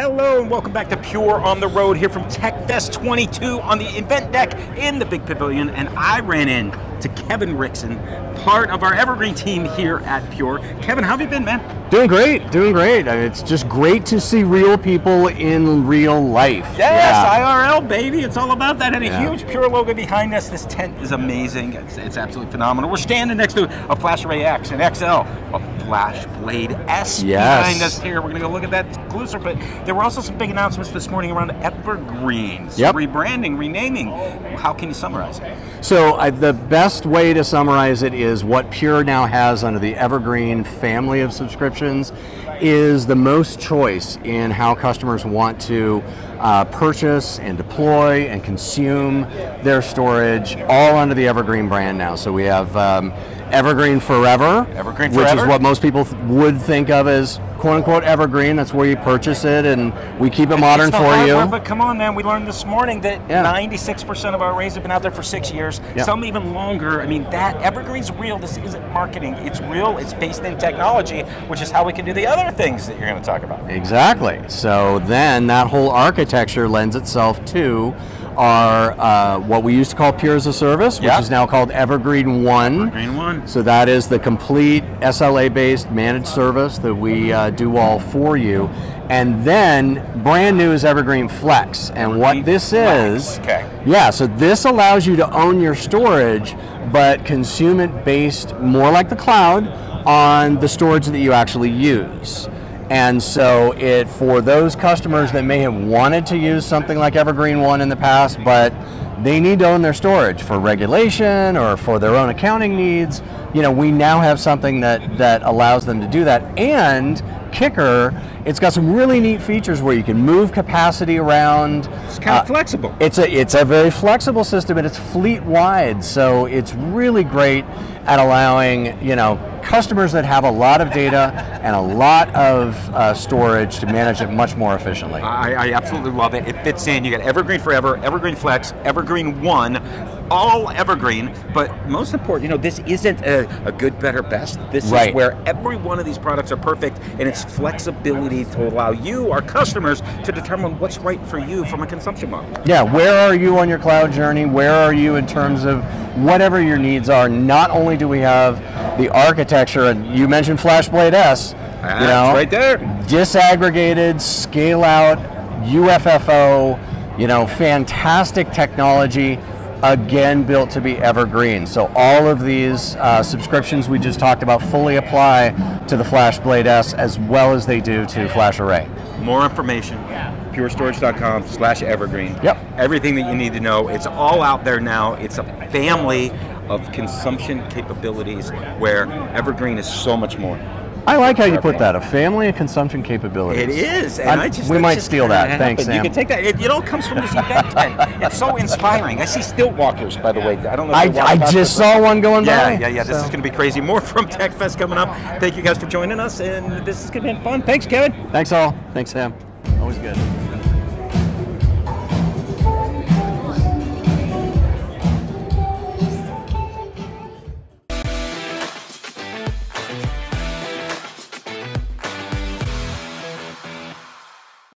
Hello and welcome back to Pure on the Road here from Tech Fest 22 on the event deck in the big pavilion. And I ran in to Kevin Rickson, part of our Evergreen team here at Pure. Kevin, how have you been, man? Doing great, doing great. It's just great to see real people in real life. Yes, yeah. IRL, baby. It's all about that. And a Yeah. huge Pure logo behind us. This tent is amazing. It's, it's absolutely phenomenal. We're standing next to a FlashArray X, an XL, a Flash Blade S Yes. behind us here. We're going to go look at that closer. But there were also some big announcements this morning around Evergreens. Yep. Rebranding, renaming. How can you summarize it? So I, the best way to summarize it is what Pure now has under the Evergreen family of subscriptions is the most choice in how customers want to uh, purchase and deploy and consume their storage, all under the Evergreen brand now. So we have um, Evergreen Forever, Evergreen which Forever? is what most people th- would think of as quote unquote evergreen. That's where you purchase it, and we keep it modern It's the for you. But come on, man. We learned this morning that Yeah. 96% of our arrays have been out there for six years, Yeah. some even longer. I mean, that Evergreen's real. This isn't marketing. It's real. It's based in technology, which is how we can do the other things that you're going to talk about. Exactly. So then that whole architecture lends itself to our uh, what we used to call Pure as a Service, which Yeah. is now called Evergreen One. Green one. So that is the complete SLA-based managed service that we uh, do all for you. And then brand new is Evergreen Flex. And Evergreen what this Flex, is, okay. yeah, so this allows you to own your storage, but consume it based more like the cloud on the storage that you actually use. And so it for those customers that may have wanted to use something like Evergreen One in the past, but they need to own their storage for regulation or for their own accounting needs, you know, we now have something that that allows them to do that. And kicker, it's got some really neat features where you can move capacity around. It's kind of Uh, flexible. it's a it's a very flexible system and it's fleet wide, so it's really great at allowing you know customers that have a lot of data and a lot of uh, storage to manage it much more efficiently. I, I absolutely love it. It fits in. You got Evergreen Forever, Evergreen Flex, Evergreen One, all Evergreen. But most important, you know, this isn't a, a good, better, best. This is where every one of these products are perfect, and it's flexibility to allow you, our customers, to determine what's right for you from a consumption model. Yeah, where are you on your cloud journey? Where are you in terms of whatever your needs are? Not only do we have the architecture, and you mentioned FlashBlade S, you know, right there. disaggregated, scale out, UFFO, you know, fantastic technology, again built to be evergreen. So all of these uh, subscriptions we just talked about fully apply to the FlashBlade S as well as they do to FlashArray. More information, purestorage.com slash evergreen. Yep. Everything that you need to know. It's all out there now. It's a family of consumption capabilities where evergreen is so much more. I like how you put that, a family of consumption capabilities. It is, and I'm- I just we might just steal that. Thanks, happened. You can take that. It, it all comes from this event tent. It's so inspiring. I see stilt walkers, by the way. I don't know. I, I just this, saw one going Yeah, by. yeah, yeah. This so- is going to be crazy. More from Tech Fest coming up. Thank you guys for joining us, and this is going to be fun. Thanks, Kevin. Thanks all. Thanks, Sam. Always good.